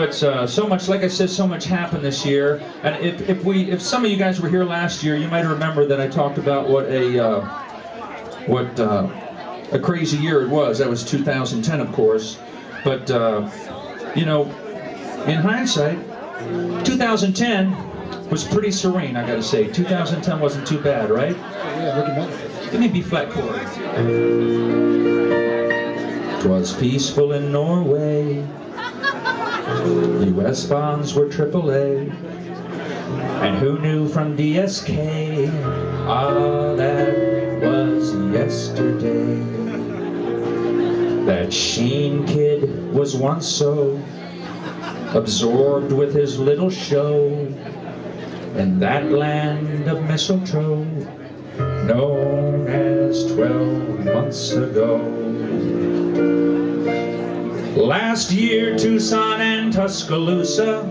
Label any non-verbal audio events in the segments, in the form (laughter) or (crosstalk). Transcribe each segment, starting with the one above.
it's uh, so much. Like I said, so much happened this year. And if, if we, if some of you guys were here last year, you might remember that I talked about what a uh, what uh, a crazy year it was. That was 2010, of course. But uh, you know, in hindsight, 2010 was pretty serene. I got to say, 2010 wasn't too bad, right? Yeah. Give me B flat chord. Twas peaceful in Norway. U.S. bonds were AAA. And who knew from DSK? Ah, that was yesterday. That Sheen kid was once so absorbed with his little show in that land of mistletoe known as 12 months ago. Last year, Tucson and Tuscaloosa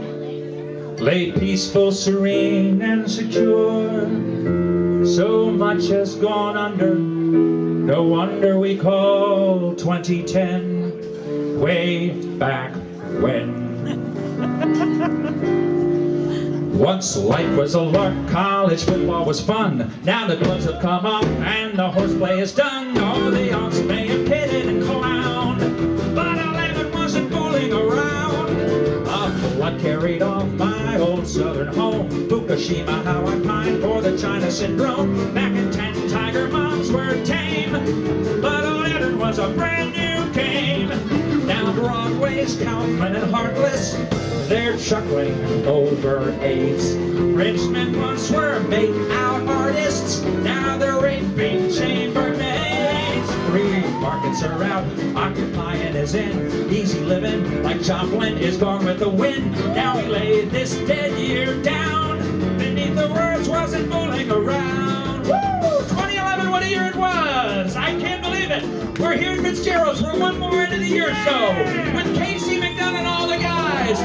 lay peaceful, serene, and secure. So much has gone under, no wonder we call 2010 way back when. (laughs) Once life was a lark, college football was fun. Now the clubs have come up and the horseplay is done. Oh, the odds may have kidded Carried off my old southern home. Fukushima, how I pine for the China syndrome. Back in ten, tiger moms were tame, but eleven was a brand new game. Now Broadway's Kaufman and Heartless, they're chuckling over AIDS. Richmond once were make-out artists, now they're raping chambermaids. Free markets are out, is in. Easy living, like Joplin, is gone with the wind. Now we lay this dead year down, beneath the words wasn't fooling around. Woo! 2011, what a year it was! I can't believe it! We're here at Fitzgerald's We're one more end of the year show with Casey McDonough and all the guys.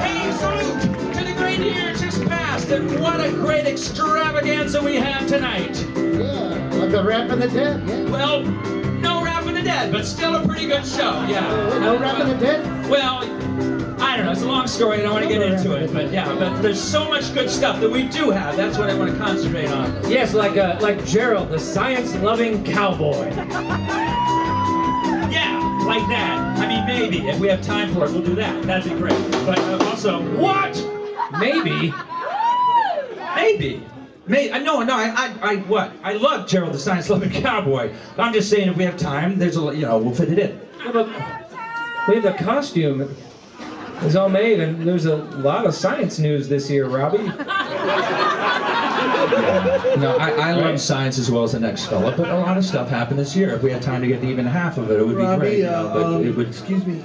Hey, salute to the great year just passed, and what a great extravaganza we have tonight. Yeah, like the rap and the dead. Yeah. Well, the Dead, but still a pretty good show, yeah. No rap the dead? Well, I don't know. It's a long story. I don't want to get into it, but yeah. But there's so much good stuff that we do have. That's what I want to concentrate on. Yes, like uh, like Gerald, the science-loving cowboy. (laughs) Yeah, like that. I mean, maybe if we have time for it, we'll do that. That'd be great. But uh, also, what? Maybe. Maybe. May, uh, no, no, I, I, I, what? I love Gerald the Science Loving Cowboy. I'm just saying, if we have time, there's a, you know, we'll fit it in. Yeah, we have the costume. It's all made, and there's a lot of science news this year, Robbie. No, I, I love science as well as the next fella, but a lot of stuff happened this year. If we had time to get to even half of it, it would be Robbie, great. You uh, know, but um, it would. excuse me.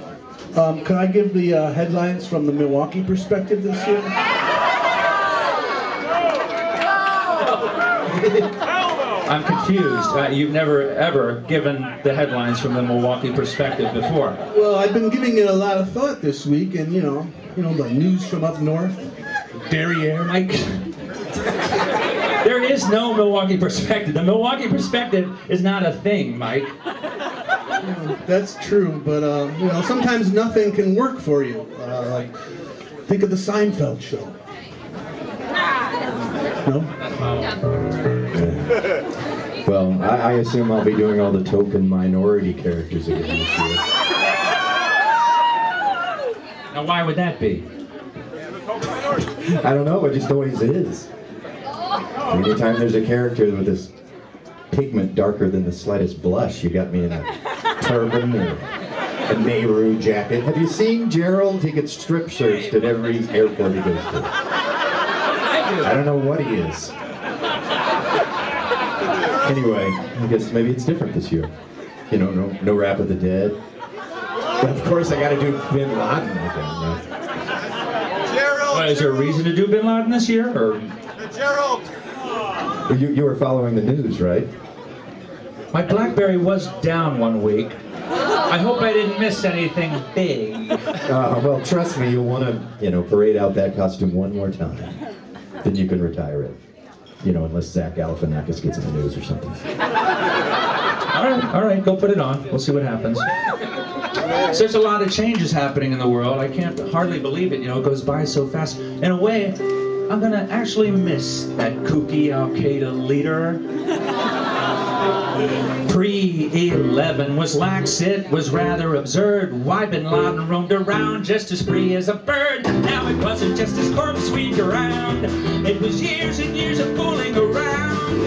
Um, can I give the uh, headlines from the Milwaukee perspective this year? (laughs) I'm confused. Uh, you've never ever given the headlines from the Milwaukee perspective before. Well, I've been giving it a lot of thought this week, and you know, you know the news from up north, derriere. Mike. (laughs) there is no Milwaukee perspective. The Milwaukee perspective is not a thing, Mike. (laughs) That's true, but uh, you know, sometimes nothing can work for you. Uh, like, think of the Seinfeld show. No? I, I assume I'll be doing all the token minority characters again this year. Now, why would that be? I don't know, it just always is. Anytime there's a character with this pigment darker than the slightest blush, you got me in a turban or a Nehru jacket. Have you seen Gerald? He gets strip searched at every airport he goes to. I don't know what he is. Anyway, I guess maybe it's different this year. You know, no, no rap of the dead. But of course, I got to do Bin Laden again. right? Well, is there a reason to do Bin Laden this year, or Well, You, you were following the news, right? my BlackBerry was down one week? I hope I didn't miss anything big. (laughs) Uh, well, trust me, you'll want to, you know, parade out that costume one more time. Then you can retire it. You know, unless Zach Galifianakis gets in the news or something. (laughs) All right, all right, go put it on. We'll see what happens. There's a lot of changes happening in the world. I can't hardly believe it. You know, it goes by so fast. In a way, I'm gonna actually miss that kooky Al Qaeda leader. Pre-11 was lax, it was rather absurd. Why Bin Laden roamed around just as free as a bird. Now it wasn't just his corpse sweeped around. It was years and years of fooling around.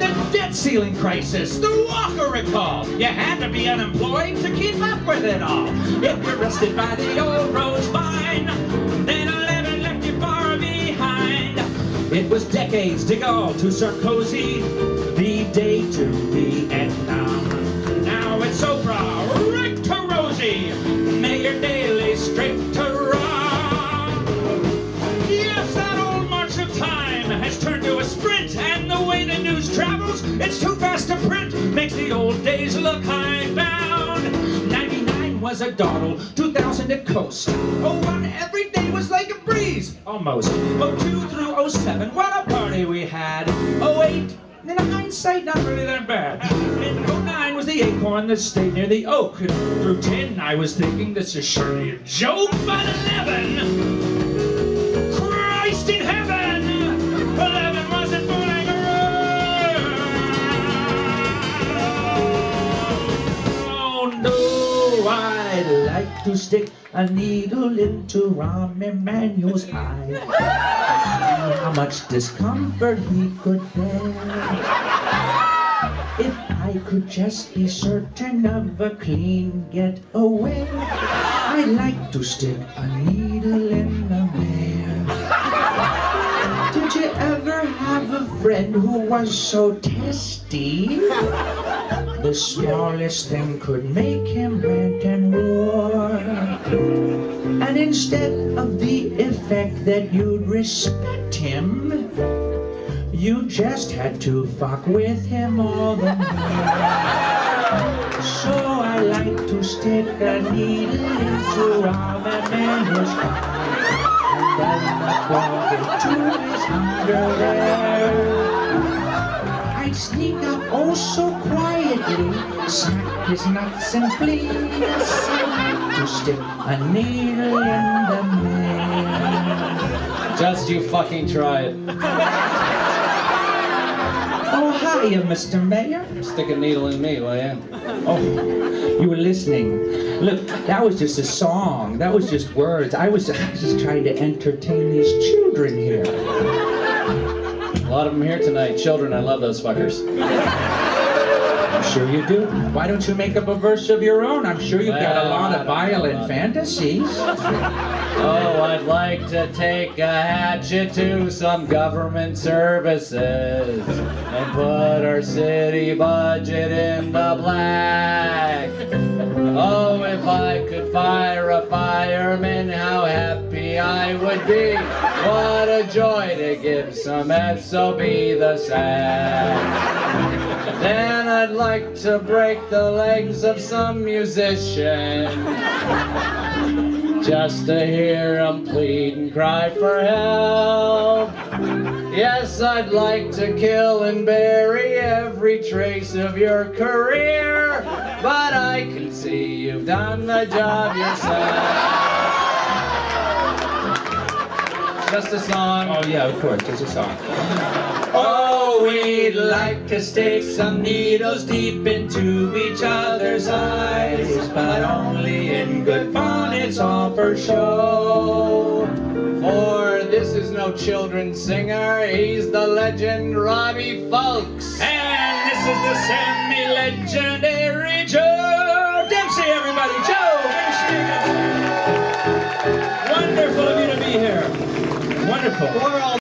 The debt ceiling crisis, the Walker recall. You had to be unemployed to keep up with it all. If you're arrested by the old Rose It was decades, De Gaulle to Sarkozy, the day to Vietnam. Now it's Oprah, right to Rosie, Mayor Daley, straight to Rahm. Yes, that old march of time has turned to a sprint, and the way the news travels, it's too fast to print, makes the old days look hidebound. 99 was a dawdle, 2000 a coast. Oh, almost. 02 through 07, what a party we had. 08, in hindsight, not really that bad. In 09 was the acorn that stayed near the oak. And through 10, I was thinking this is surely a joke. But 11, I'd like to stick a needle into Rahm Emanuel's eye. See how much discomfort he could bear. If I could just be certain of a clean getaway, I'd like to stick a needle in the mare. Did you ever have a friend who was so testy? The smallest thing could make him rant. And instead of the effect that you'd respect him, you just had to fuck with him all the time. (laughs) So I like to stick a needle into eye, and then I plug into his underwear. I'd sneak up oh so quietly, snap his nuts and fleas. To stick a needle in the. Just you fucking try it. Oh, hiya, uh, Mr. Mayor. Stick a needle in me, will you? Oh, you were listening. Look, that was just a song. That was just words. I was, I was just trying to entertain these children here. A lot of them here tonight. Children, I love those fuckers. I'm sure you do. Why don't you make up a verse of your own? I'm sure you've got a lot of violent fantasies. (laughs) Oh, I'd like to take a hatchet to some government services and put our city budget in the black. Oh, if I could fire a fireman, how happy I would be. A joy to give some SOB the sack. Then I'd like to break the legs of some musician just to hear 'em plead and cry for help. Yes, I'd like to kill and bury every trace of your career, but I can see you've done the job yourself. Just a song. Oh, yeah, of course. There's a song. Oh, we'd like to stick some needles deep into each other's eyes, but only in good fun, it's all for show. For this is no children's singer, he's the legend Robbie Fulks. And this is the semi-legendary Joe Dempsey.